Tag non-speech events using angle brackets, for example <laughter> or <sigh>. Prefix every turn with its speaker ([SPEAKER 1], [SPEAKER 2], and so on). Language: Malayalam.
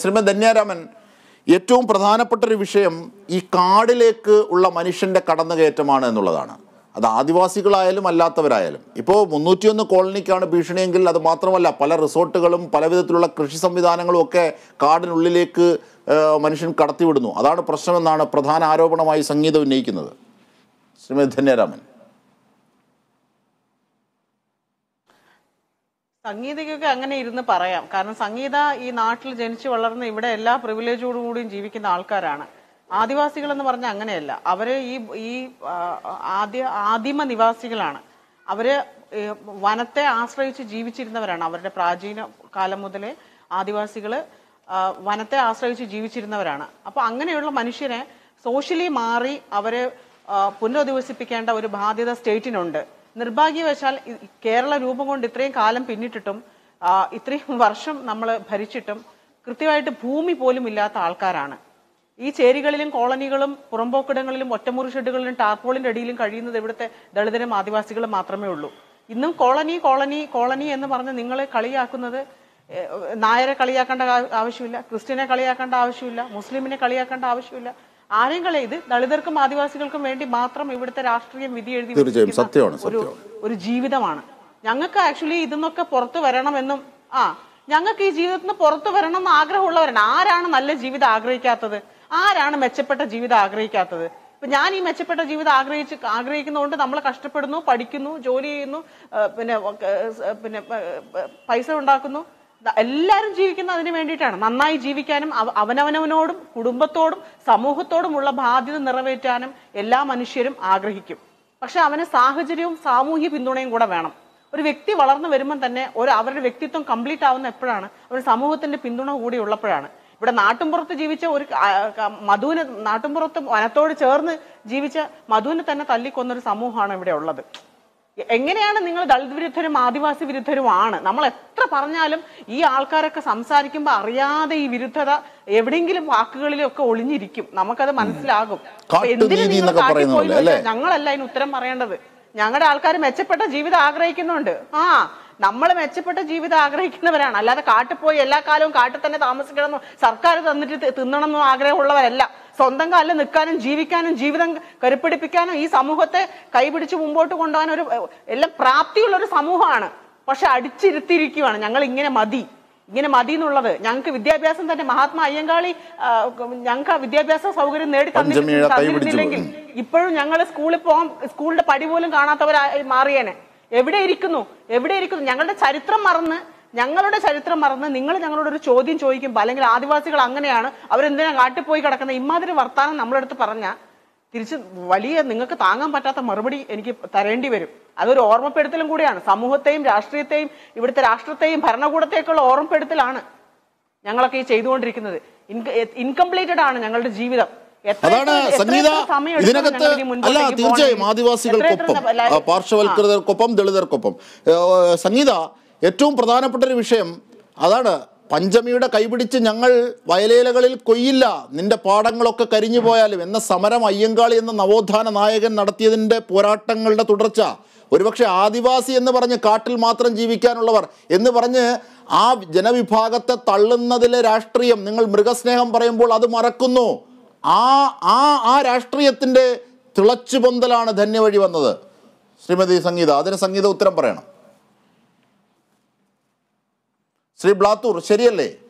[SPEAKER 1] ശ്രീമതി ധന്യാരാമൻ ഏറ്റവും പ്രധാനപ്പെട്ട ഒരു വിഷയം ഈ കാടിലേക്ക് ഉള്ള മനുഷ്യന്റെ കടന്നുകയറ്റമാണ് എന്നുള്ളതാണ്. അത് ആദിവാസികളായാലും അല്ലാത്തവരായാലും. ഇപ്പോൾ മുന്നൂറ്റിയൊന്ന് കോളനിക്കാണ് ഭീഷണിയെങ്കിൽ അത് മാത്രമല്ല പല റിസോർട്ടുകളും പല വിധത്തിലുള്ള കൃഷി സംവിധാനങ്ങളും ഒക്കെ കാടിനുള്ളിലേക്ക് മനുഷ്യൻ കടത്തിവിടുന്നു. അതാണ് പ്രശ്നമെന്നാണ് പ്രധാന ആരോപണമായി സംഗീതം ഉന്നയിക്കുന്നത്. ശ്രീമതി ധന്യരാമൻ.
[SPEAKER 2] സംഗീതയ്ക്കൊക്കെ അങ്ങനെ ഇരുന്ന് പറയാം. കാരണം സംഗീത ഈ നാട്ടിൽ ജനിച്ചു വളർന്ന് ഇവിടെ എല്ലാ പ്രിവിലേജോടുകൂടിയും ജീവിക്കുന്ന ആൾക്കാരാണ്. ആദിവാസികൾ എന്ന് പറഞ്ഞാൽ അങ്ങനെയല്ല. അവർ ഈ ഈ ആദ്യ ആദിമ നിവാസികളാണ്. അവർ വനത്തെ ആശ്രയിച്ച് ജീവിച്ചിരുന്നവരാണ്. അവരുടെ പ്രാചീന കാലം മുതലേ ആദിവാസികൾ വനത്തെ ആശ്രയിച്ച് ജീവിച്ചിരുന്നവരാണ്. അപ്പൊ അങ്ങനെയുള്ള മനുഷ്യരെ സോഷ്യലി മാറി അവരെ പുനരധിവസിപ്പിക്കേണ്ട ഒരു ബാധ്യത സ്റ്റേറ്റിനുണ്ട്. നിർഭാഗ്യവശാൽ കേരള രൂപം കൊണ്ട് ഇത്രയും കാലം പിന്നിട്ടിട്ടും ഇത്രയും <laughs> വർഷം നമ്മൾ ഭരിച്ചിട്ടും കൃത്യമായിട്ട് ഭൂമി പോലും ഇല്ലാത്ത ആൾക്കാരാണ്. ഈ ചേരികളിലും കോളനികളും പുറമ്പോക്കിടങ്ങളിലും ഒറ്റമുറി ഷെഡുകളിലും ടാർപോളിന്റെ അടിയിലും കഴിയുന്നത് ഇവിടുത്തെ ദളിതരും ആദിവാസികളും മാത്രമേ ഉള്ളൂ. ഇന്നും കോളനി കോളനി കോളനി എന്ന് പറഞ്ഞ് നിങ്ങളെ കളിയാക്കുന്നത് നായരെ കളിയാക്കേണ്ട ആവശ്യമില്ല ക്രിസ്ത്യനെ കളിയാക്കേണ്ട ആവശ്യമില്ല മുസ്ലിമിനെ കളിയാക്കേണ്ട ആവശ്യമില്ല ആരെയും കളി ഇത് ദളിതർക്കും ആദിവാസികൾക്കും വേണ്ടി മാത്രം ഇവിടുത്തെ രാഷ്ട്രീയം വിധി എഴുതി
[SPEAKER 1] തീർച്ചയായും. സത്യമാണ്,
[SPEAKER 2] ഒരു ഒരു ജീവിതമാണ്. ഞങ്ങൾക്ക് ആക്ച്വലി ഇതെന്നൊക്കെ പുറത്തു വരണമെന്നും ആ ഞങ്ങൾക്ക് ഈ ജീവിതത്തിൽ നിന്ന് പുറത്തു വരണം എന്ന് ആഗ്രഹമുള്ളവരാണ്. ആരാണ് നല്ല ജീവിതം ആഗ്രഹിക്കാത്തത്? ആരാണ് മെച്ചപ്പെട്ട ജീവിതം ആഗ്രഹിക്കാത്തത്? ഇപ്പൊ ഞാൻ ഈ മെച്ചപ്പെട്ട ജീവിതം ആഗ്രഹിച്ച് ആഗ്രഹിക്കുന്നതുകൊണ്ട് നമ്മൾ കഷ്ടപ്പെടുന്നു പഠിക്കുന്നു ജോലി ചെയ്യുന്നു പിന്നെ പിന്നെ പൈസ ഉണ്ടാക്കുന്നു. എല്ലാവരും ജീവിക്കുന്നത് അതിന് വേണ്ടിയിട്ടാണ്. നന്നായി ജീവിക്കാനും അവ- അവനവനവനോടും കുടുംബത്തോടും സമൂഹത്തോടുമുള്ള ബാധ്യത നിറവേറ്റാനും എല്ലാ മനുഷ്യരും ആഗ്രഹിക്കും. പക്ഷെ അവന് സാഹചര്യവും സാമൂഹ്യ പിന്തുണയും കൂടെ വേണം. ഒരു വ്യക്തി വളർന്നു വരുമ്പോൾ തന്നെ ഒരു അവരുടെ വ്യക്തിത്വം കംപ്ലീറ്റ് ആവുന്ന എപ്പോഴാണ്? അവർ സമൂഹത്തിന്റെ പിന്തുണ കൂടി ഉള്ളപ്പോഴാണ്. ഇവിടെ നാട്ടുംപുറത്ത് ജീവിച്ച ഒരു മധുവിന് നാട്ടുംപുറത്ത് വനത്തോട് ചേർന്ന് ജീവിച്ച മധുവിനെ തന്നെ തല്ലിക്കൊന്നൊരു സമൂഹമാണ് ഇവിടെ ഉള്ളത്. എങ്ങനെയാണ് നിങ്ങൾ ദളിത് വിരുദ്ധരും ആദിവാസി വിരുദ്ധരുമാണ് നമ്മൾ എത്ര പറഞ്ഞാലും ഈ ആൾക്കാരൊക്കെ സംസാരിക്കുമ്പോൾ അറിയാതെ ഈ വിരുദ്ധത എവിടെയെങ്കിലും വാക്കുകളിലൊക്കെ ഒളിഞ്ഞിരിക്കും. നമുക്കത് മനസ്സിലാകും. അപ്പൊ നിങ്ങൾ? ഞങ്ങളല്ല അതിന് ഉത്തരം പറയേണ്ടത്. ഞങ്ങളുടെ ആൾക്കാർ മെച്ചപ്പെട്ട ജീവിതം ആഗ്രഹിക്കുന്നുണ്ട്. ആ നമ്മൾ മെച്ചപ്പെട്ട ജീവിതം ആഗ്രഹിക്കുന്നവരാണ്. അല്ലാതെ കാട്ടിൽ പോയി എല്ലാ കാലവും കാട്ടിൽ തന്നെ താമസിക്കണമെന്നും സർക്കാർ തന്നിട്ട് തിന്നണമെന്നും ആഗ്രഹമുള്ളവരല്ല. സ്വന്തം കാലിൽ നിൽക്കാനും ജീവിക്കാനും ജീവിതം കരുപ്പിടിപ്പിക്കാനും ഈ സമൂഹത്തെ കൈപിടിച്ച് മുമ്പോട്ട് കൊണ്ടുപോകാൻ ഒരു എല്ലാം പ്രാപ്തിയുള്ള ഒരു സമൂഹമാണ്. പക്ഷെ അടിച്ചിരുത്തിയിരിക്കുവാണ്. ഞങ്ങൾ ഇങ്ങനെ മതി. ഇങ്ങനെ മതി എന്നുള്ളത്. ഞങ്ങൾക്ക് വിദ്യാഭ്യാസം തന്നെ മഹാത്മാ അയ്യങ്കാളി ഞങ്ങൾക്ക് ആ വിദ്യാഭ്യാസ സൗകര്യം നേടി
[SPEAKER 1] തന്നിട്ടില്ലെങ്കിൽ
[SPEAKER 2] തന്നിരുന്നില്ലെങ്കിൽ ഇപ്പോഴും ഞങ്ങൾ സ്കൂളിൽ പോകാൻ സ്കൂളിന്റെ പടി പോലും കാണാത്തവരായി മാറിയേനെ. എവിടെ ഇരിക്കുന്നു? എവിടെ ഇരിക്കുന്നു? ഞങ്ങളുടെ ചരിത്രം മറന്ന് ഞങ്ങളുടെ ചരിത്രം മറന്ന് നിങ്ങൾ ഞങ്ങളോട് ഒരു ചോദ്യം ചോദിക്കുമ്പോൾ അല്ലെങ്കിൽ ആദിവാസികൾ അങ്ങനെയാണ് അവരെന്തിനാ കാട്ടിൽ പോയി കിടക്കുന്നത്? ഇമാതിരി വർത്താനം നമ്മളെടുത്ത് പറഞ്ഞാൽ തിരിച്ച് വലിയ നിങ്ങൾക്ക് താങ്ങാൻ പറ്റാത്ത മറുപടി എനിക്ക് തരേണ്ടി വരും. അതൊരു ഓർമ്മപ്പെടുത്തലും കൂടിയാണ്. സമൂഹത്തെയും രാഷ്ട്രീയത്തെയും ഇവിടുത്തെ രാഷ്ട്രത്തെയും ഭരണകൂടത്തേക്കുള്ള ഓർമ്മപ്പെടുത്തലാണ് ഞങ്ങളൊക്കെ ഈ ചെയ്തുകൊണ്ടിരിക്കുന്നത്. ഇൻകംപ്ലീറ്റഡ് ആണ് ഞങ്ങളുടെ ജീവിതം.
[SPEAKER 1] അതാണ് സംഗീത ഇതിനകത്ത് അല്ല തീർച്ചയായും ആദിവാസികൾക്കൊപ്പം പാർശ്വവൽകൃതർക്കൊപ്പം ദളിതർക്കൊപ്പം. സംഗീത ഏറ്റവും പ്രധാനപ്പെട്ട ഒരു വിഷയം അതാണ് പഞ്ചമിയുടെ കൈപിടിച്ച് ഞങ്ങൾ വയലേലകളിൽ കൊയ്യില്ല നിന്റെ പാടങ്ങളൊക്കെ കരിഞ്ഞു പോയാലും എന്ന സമരം അയ്യങ്കാളി എന്ന നവോത്ഥാന നായകൻ നടത്തിയതിന്റെ പോരാട്ടങ്ങളുടെ തുടർച്ച. ഒരുപക്ഷെ ആദിവാസി എന്ന് പറഞ്ഞ് കാട്ടിൽ മാത്രം ജീവിക്കാനുള്ളവർ എന്ന് പറഞ്ഞ് ആ ജനവിഭാഗത്തെ തള്ളുന്നതിലെ രാഷ്ട്രീയം നിങ്ങൾ മൃഗസ്നേഹം പറയുമ്പോൾ അത് മറക്കുന്നു. ആ ആ ആ രാഷ്ട്രീയത്തിന്റെ തിളച്ചു തിളച്ചുപൊന്തലാണ് ധന്യവഴി വന്നത്. ശ്രീമതി സംഗീത അതിന് സംഗീത ഉത്തരം പറയണം. ശ്രീ ബ്ലാത്തൂർ ശരിയല്ലേ?